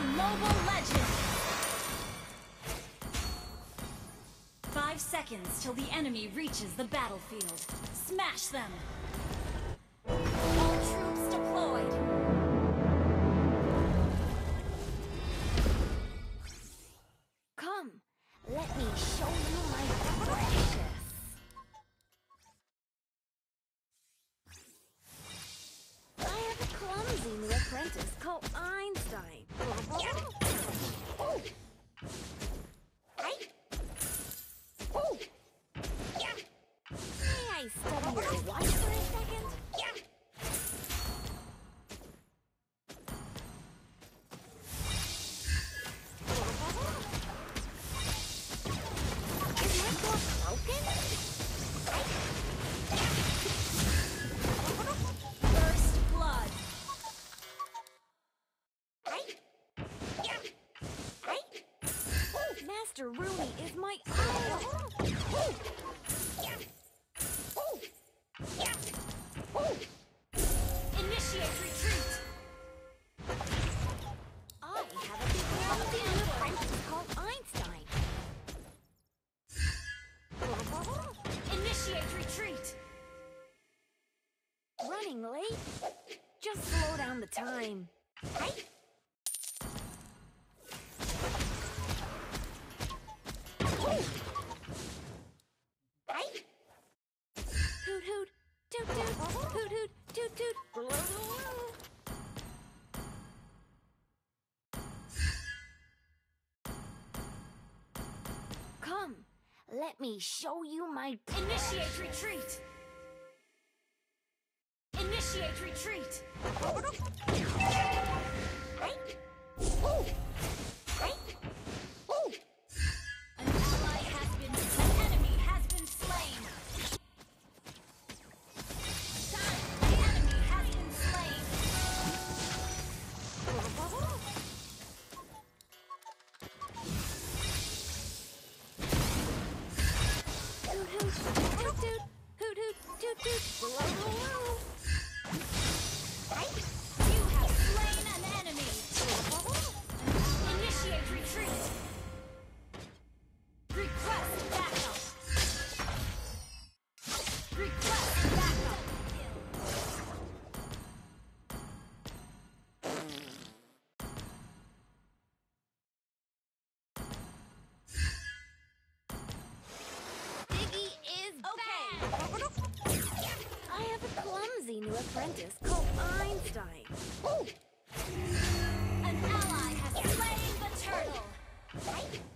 to Mobile Legends! Five seconds till the enemy reaches the battlefield. Smash them! All troops deployed! Come, let me show you. Yeah. time. Hi. Come, let me show you my. Initiate retreat! Retreat! apprentice called Einstein. An ally has slain the turtle.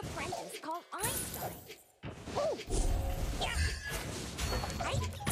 apprentice called Einstein. Yeah! I think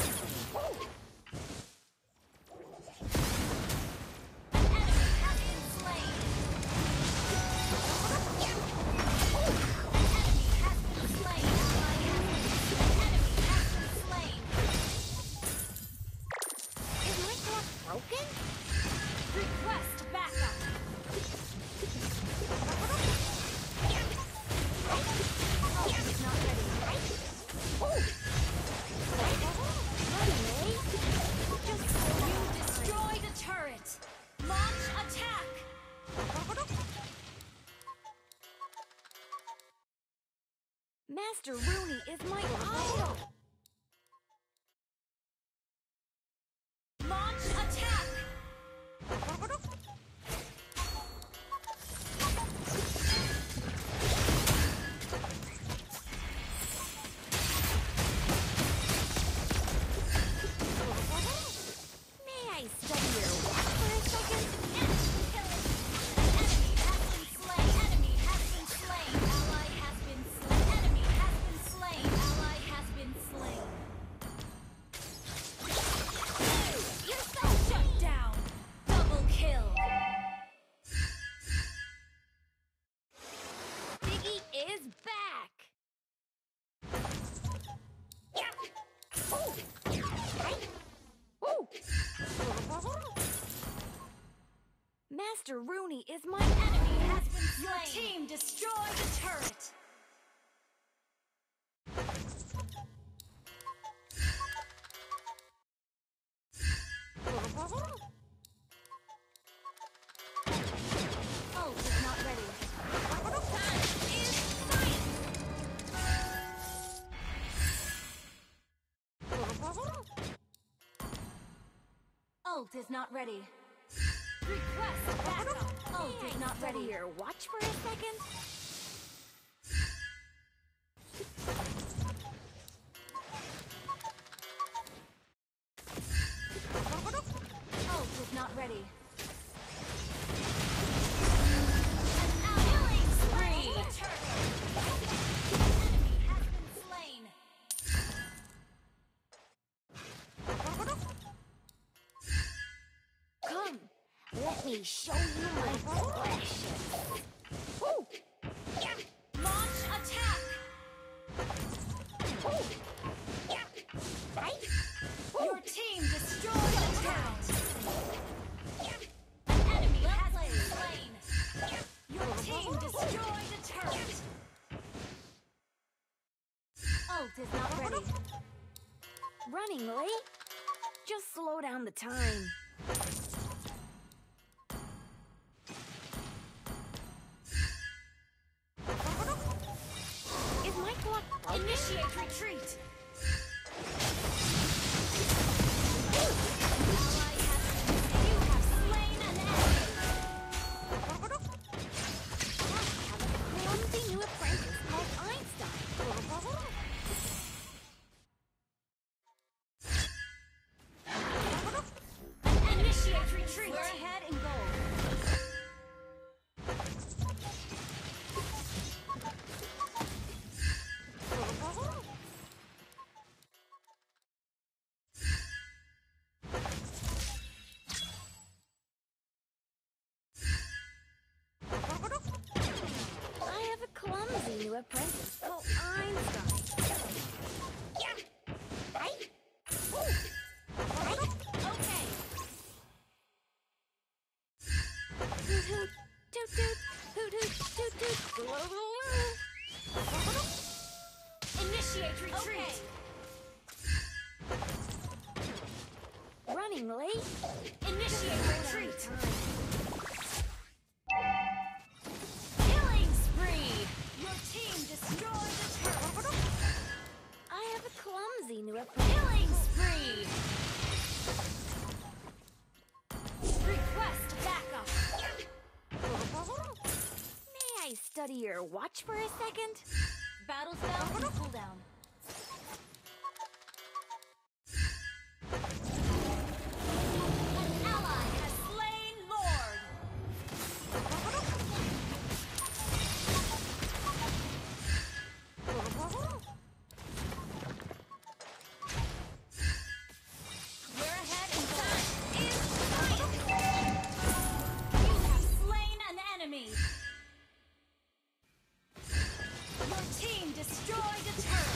Master Rooney is my idol! Is not ready. Request backup. Oh, Ult is not ready. Here, watch for a second. Me show you my. Ooh. Your team destroyed the turret. Oh, yeah. An enemy has slain. Your team destroyed the turret. Ult is not ready. Running late? Just slow down the time. Apprentice Einstein. Watch for a second? Battle spell cooldown. Destroyed a turret.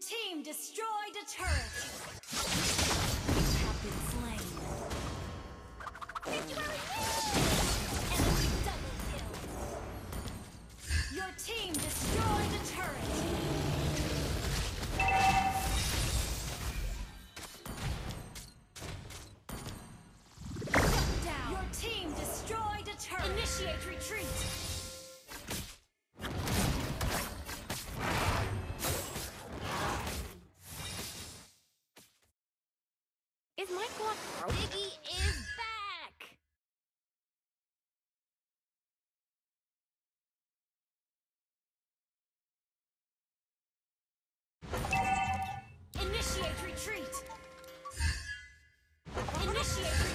Team destroyed a turret. You have been slain. Victory! Enemy double kill. Your team destroyed a turret. Down. Your team destroyed a turret. Initiate Initiate retreat. Initiate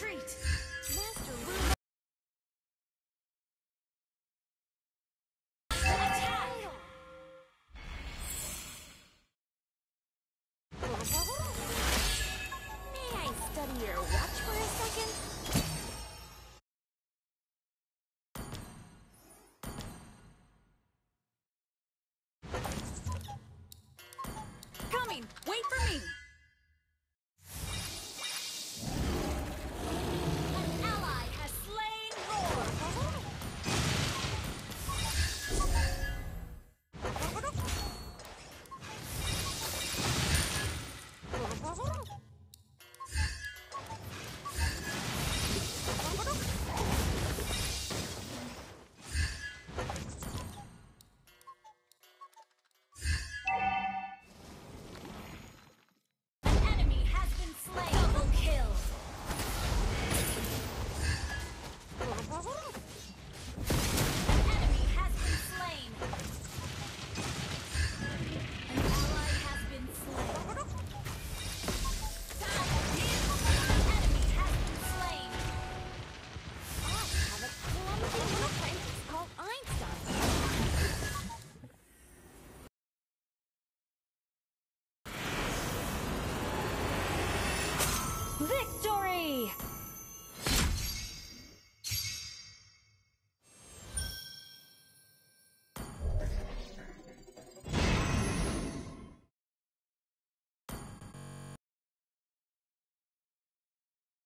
retreat!